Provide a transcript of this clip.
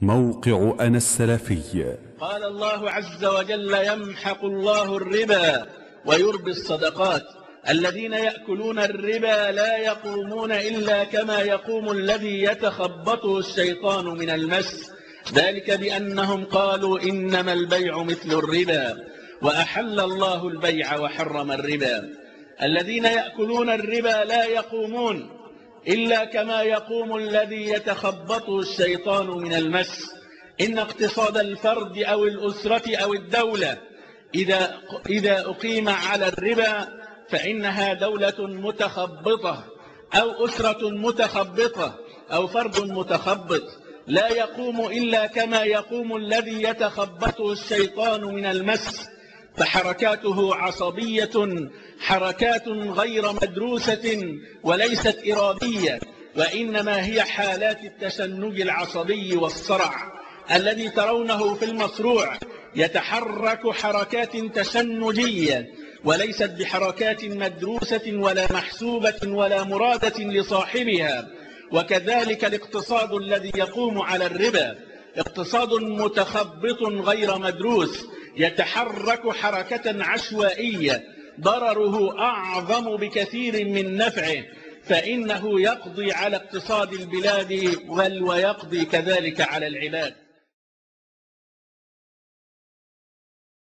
موقع أنا السلفي. قال الله عز وجل يمحق الله الربا ويربي الصدقات. الذين يأكلون الربا لا يقومون إلا كما يقوم الذي يتخبطه الشيطان من المس. ذلك بأنهم قالوا إنما البيع مثل الربا وأحل الله البيع وحرم الربا. الذين يأكلون الربا لا يقومون إلا كما يقوم الذي يتخبطه الشيطان من المس. إن اقتصاد الفرد أو الأسرة أو الدولة إذا, إذا أقيم على الربا فإنها دولة متخبطة أو أسرة متخبطة أو فرد متخبط. لا يقوم إلا كما يقوم الذي يتخبطه الشيطان من المس. فحركاته عصبية حركات غير مدروسة وليست إرادية وإنما هي حالات التشنج العصبي والصرع الذي ترونه في المصروع يتحرك حركات تشنجية وليست بحركات مدروسة ولا محسوبة ولا مرادة لصاحبها. وكذلك الاقتصاد الذي يقوم على الربا اقتصاد متخبط غير مدروس يتحرك حركة عشوائية ضرره أعظم بكثير من نفعه فإنه يقضي على اقتصاد البلاد بل ويقضي كذلك على العباد.